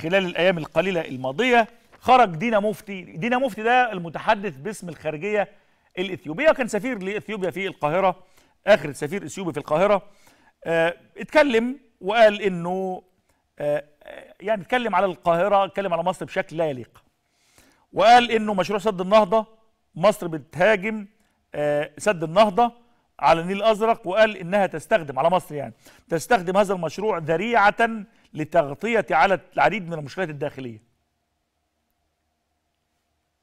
خلال الأيام القليلة الماضية خرج دينا مفتي. دينا مفتي ده المتحدث باسم الخارجية الإثيوبية وكان سفير لإثيوبيا في القاهرة آخر سفير إثيوبي في القاهرة. آه اتكلم وقال إنه آه يعني اتكلم على القاهرة اتكلم على مصر بشكل لا يليق. وقال إنه مشروع سد النهضة مصر بتهاجم آه سد النهضة على النيل الأزرق وقال إنها تستخدم على مصر يعني تستخدم هذا المشروع ذريعة لتغطية على العديد من المشكلات الداخلية.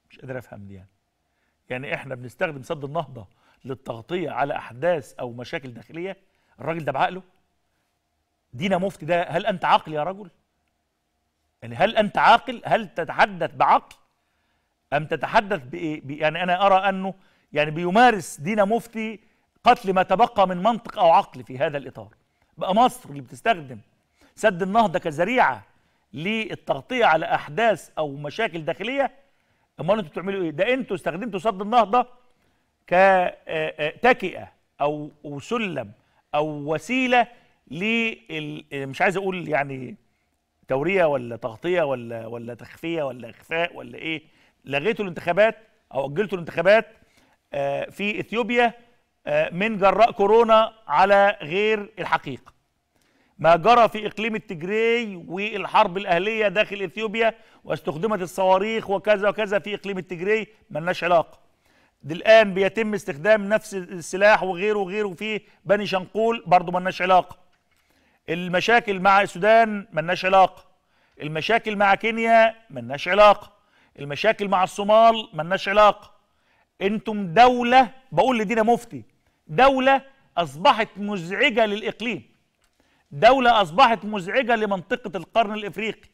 مش قادر أفهم دي يعني. يعني إحنا بنستخدم سد النهضة للتغطية على أحداث أو مشاكل داخلية؟ الراجل ده بعقله؟ دينا مفتي ده هل أنت عاقل يا رجل؟ يعني هل أنت عاقل؟ هل تتحدث بعقل؟ أم تتحدث بإيه؟ بي يعني أنا أرى أنه يعني بيمارس دينا مفتي قتل ما تبقى من منطق أو عقل في هذا الإطار. بقى مصر اللي بتستخدم سد النهضة كذريعه للتغطية على أحداث أو مشاكل داخلية أمال أنتوا بتعملوا إيه؟ ده أنتوا استخدمتوا سد النهضة كتكئه أو سلم أو وسيلة ل مش عايز أقول يعني تورية ولا تغطية ولا ولا تخفية ولا إخفاء ولا إيه لغيتوا الانتخابات أو أجلتوا الانتخابات في إثيوبيا من جراء كورونا على غير الحقيقة. ما جرى في إقليم التجري والحرب الأهلية داخل إثيوبيا واستخدمت الصواريخ وكذا وكذا في إقليم التجري ملناش علاقة. دي الآن بيتم استخدام نفس السلاح وغيره وغيره في بني شنقول برضه ملناش علاقة. المشاكل مع السودان ملناش علاقة. المشاكل مع كينيا ملناش علاقة. المشاكل مع الصومال ملناش علاقة. أنتم دولة بقول لدينا مفتي دولة أصبحت مزعجة للإقليم. دولة أصبحت مزعجة لمنطقة القرن الإفريقي.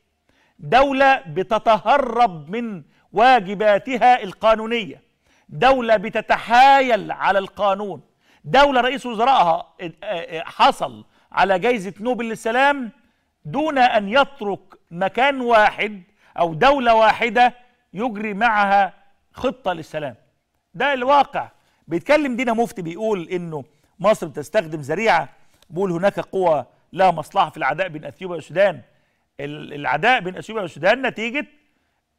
دولة بتتهرب من واجباتها القانونية. دولة بتتحايل على القانون. دولة رئيس وزرائها حصل على جائزة نوبل للسلام دون أن يترك مكان واحد أو دولة واحدة يجري معها خطة للسلام. ده الواقع. بيتكلم دينا مفتي بيقول إنه مصر بتستخدم ذريعة. بيقول هناك قوى لها مصلحة في العداء بين إثيوبيا والسودان. العداء بين إثيوبيا والسودان نتيجة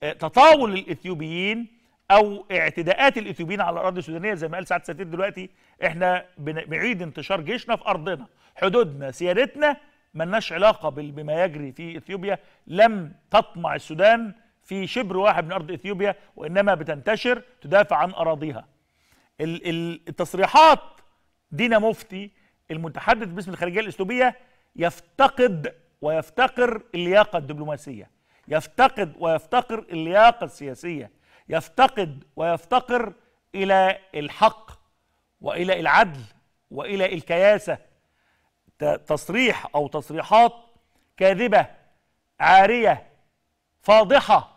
تطاول الإثيوبيين أو اعتداءات الإثيوبيين على الأراضي السودانية. زي ما قال سعد سفير دلوقتي إحنا بنعيد انتشار جيشنا في أرضنا حدودنا سيادتنا ملناش علاقة بما يجري في إثيوبيا. لم تطمع السودان في شبر واحد من أرض إثيوبيا وإنما بتنتشر تدافع عن أراضيها. التصريحات دينا مفتي المتحدث باسم الخارجيه الإثيوبية يفتقد ويفتقر اللياقة الدبلوماسية. يفتقد ويفتقر اللياقة السياسية. يفتقد ويفتقر إلى الحق وإلى العدل وإلى الكياسة. تصريح أو تصريحات كاذبة عارية فاضحة.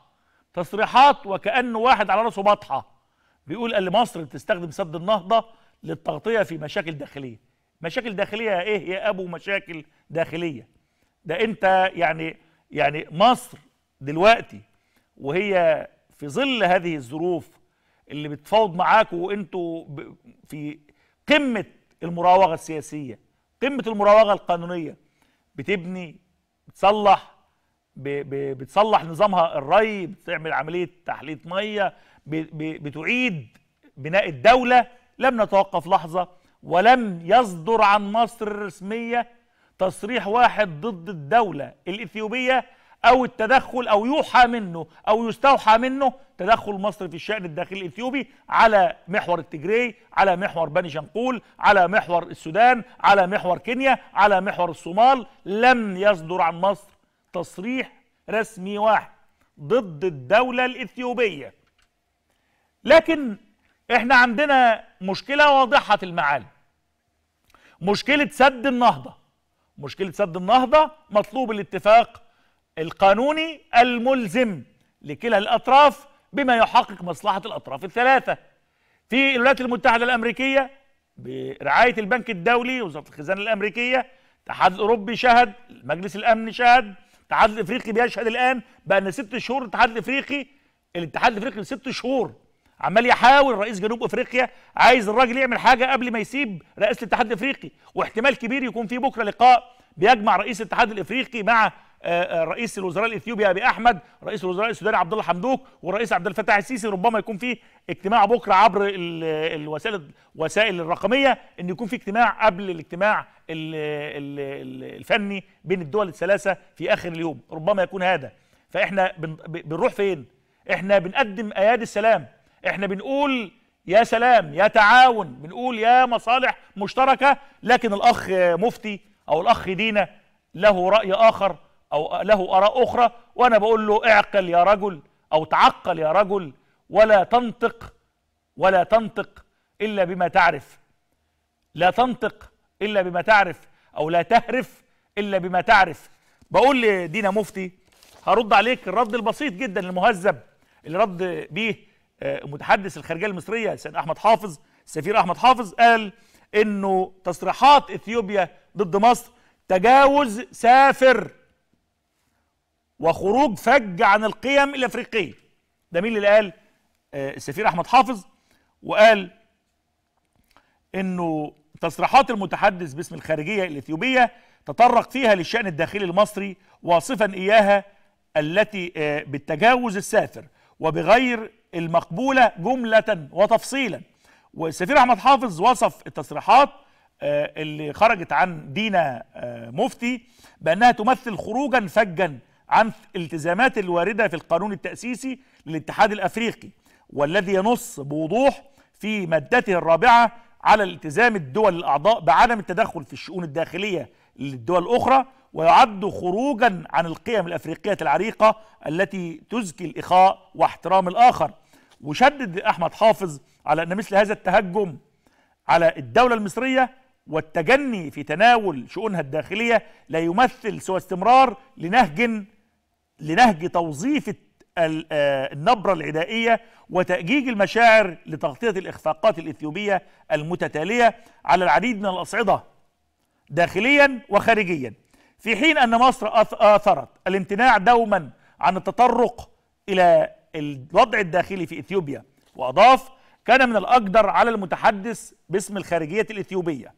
تصريحات وكانه واحد على راسه بطحة. بيقول ان مصر بتستخدم سد النهضة للتغطية في مشاكل داخلية. مشاكل داخلية إيه؟ يا أبو مشاكل داخلية. ده أنت يعني يعني مصر دلوقتي وهي في ظل هذه الظروف اللي بتفاوض معاكم وأنتوا في قمة المراوغة السياسية قمة المراوغة القانونية بتبني بتصلح بتصلح نظامها الري بتعمل عملية تحليه مية بتعيد بناء الدولة. لم نتوقف لحظة ولم يصدر عن مصر الرسمية تصريح واحد ضد الدولة الإثيوبية أو التدخل أو يوحى منه أو يستوحى منه تدخل مصر في الشأن الداخلي الإثيوبي على محور التجري على محور بني شنقول على محور السودان على محور كينيا على محور الصومال لم يصدر عن مصر تصريح رسمي واحد ضد الدولة الإثيوبية. لكن إحنا عندنا مشكلة واضحة المعالم. مشكلة سد النهضة. مشكلة سد النهضة مطلوب الاتفاق القانوني الملزم لكلا الأطراف بما يحقق مصلحة الأطراف الثلاثة. في الولايات المتحدة الأمريكية برعاية البنك الدولي وزارة الخزانة الأمريكية الاتحاد الأوروبي شهد مجلس الأمن شهد الاتحاد الإفريقي بيشهد الآن بقى إن ست شهور الاتحاد الإفريقي الاتحاد الإفريقي ست شهور. عمال يحاول رئيس جنوب أفريقيا عايز الراجل يعمل حاجة قبل ما يسيب رئاسه الاتحاد الإفريقي. واحتمال كبير يكون في بكرة لقاء بيجمع رئيس الاتحاد الإفريقي مع آه، آه، رئيس الوزراء الإثيوبي أبي أحمد رئيس الوزراء السوداني عبد الله حمدوك والرئيس عبد الفتاح السيسي. ربما يكون في اجتماع بكرة عبر ال- الوسائل الوسائل الرقمية إن يكون في اجتماع قبل الاجتماع ال- ال- ال- الفني بين الدول الثلاثة في آخر اليوم. ربما يكون هذا. فإحنا بنروح فين؟ إحنا بنقدم أيادي السلام. إحنا بنقول يا سلام يا تعاون بنقول يا مصالح مشتركة لكن الأخ مفتي أو الأخ دينا له رأي آخر أو له آراء أخرى وأنا بقول له اعقل يا رجل أو تعقل يا رجل ولا تنطق ولا تنطق إلا بما تعرف. لا تنطق إلا بما تعرف أو لا تهرف إلا بما تعرف. بقول لدينا مفتي هرد عليك الرد البسيط جدا المهذب اللي رد بيه متحدث الخارجية المصرية السيد أحمد حافظ السفير أحمد حافظ قال إنه تصريحات إثيوبيا ضد مصر تجاوز سافر وخروج فج عن القيم الأفريقية. ده مين اللي قال؟ آه، السفير أحمد حافظ. وقال إنه تصريحات المتحدث باسم الخارجية الإثيوبية تطرق فيها للشأن الداخلي المصري واصفا إياها التي آه، بالتجاوز السافر وبغير المقبولة جملة وتفصيلا. والسفير أحمد حافظ وصف التصريحات آه، اللي خرجت عن دينا آه، مفتي بأنها تمثل خروجا فجا عن الالتزامات الواردة في القانون التأسيسي للاتحاد الأفريقي والذي ينص بوضوح في مادته الرابعة على التزام الدول الأعضاء بعدم التدخل في الشؤون الداخلية للدول الأخرى ويعد خروجا عن القيم الأفريقية العريقة التي تزكي الإخاء واحترام الآخر. وشدد أحمد حافظ على أن مثل هذا التهجم على الدولة المصرية والتجني في تناول شؤونها الداخلية لا يمثل سوى استمرار لنهج لنهج توظيف آه، النبرة العدائية وتأجيج المشاعر لتغطية الإخفاقات الإثيوبية المتتالية على العديد من الأصعدة داخليا وخارجيا. في حين أن مصر آثرت الامتناع دوما عن التطرق إلى الوضع الداخلي في إثيوبيا وأضاف كان من الأقدر على المتحدث باسم الخارجية الإثيوبية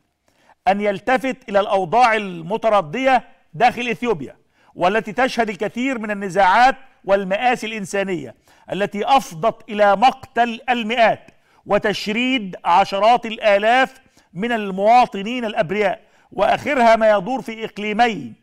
أن يلتفت إلى الأوضاع المترديه داخل إثيوبيا والتي تشهد الكثير من النزاعات والمآسي الإنسانية التي أفضت إلى مقتل المئات وتشريد عشرات الآلاف من المواطنين الأبرياء. وآخرها ما يدور في إقليمي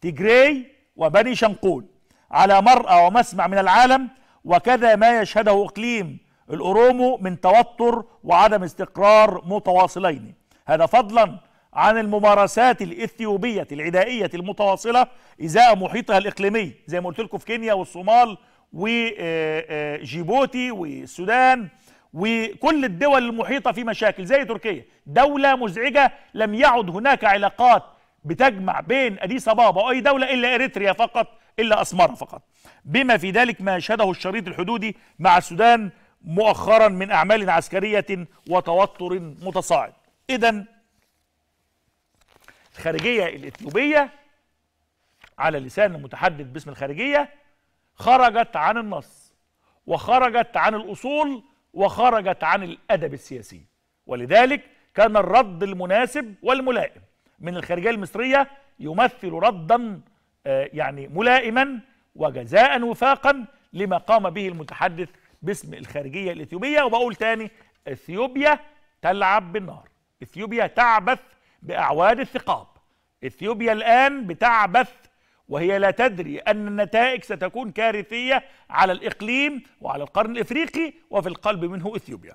تجري وبني شنقول على مرأى ومسمع من العالم وكذا ما يشهده إقليم الاورومو من توتر وعدم استقرار متواصلين. هذا فضلا عن الممارسات الإثيوبية العدائية المتواصلة ازاء محيطها الإقليمي زي ما قلت لكم في كينيا والصومال وجيبوتي والسودان وكل الدول المحيطة في مشاكل زي تركيا دولة مزعجة لم يعد هناك علاقات بتجمع بين أديس أبابا وأي دولة إلا إريتريا فقط إلا اسمره فقط. بما في ذلك ما يشهده الشريط الحدودي مع السودان مؤخرا من أعمال عسكرية وتوتر متصاعد. اذا الخارجية الإثيوبية على لسان المتحدث باسم الخارجية خرجت عن النص وخرجت عن الأصول وخرجت عن الأدب السياسي. ولذلك كان الرد المناسب والملائم. من الخارجية المصرية يمثل ردا آه، يعني ملائما وجزاء وفاقا لما قام به المتحدث باسم الخارجية الإثيوبية. وبقول تاني إثيوبيا تلعب بالنار. إثيوبيا تعبث بأعواد الثقاب. إثيوبيا الآن بتعبث وهي لا تدري أن النتائج ستكون كارثية على الإقليم وعلى القرن الإفريقي وفي القلب منه إثيوبيا.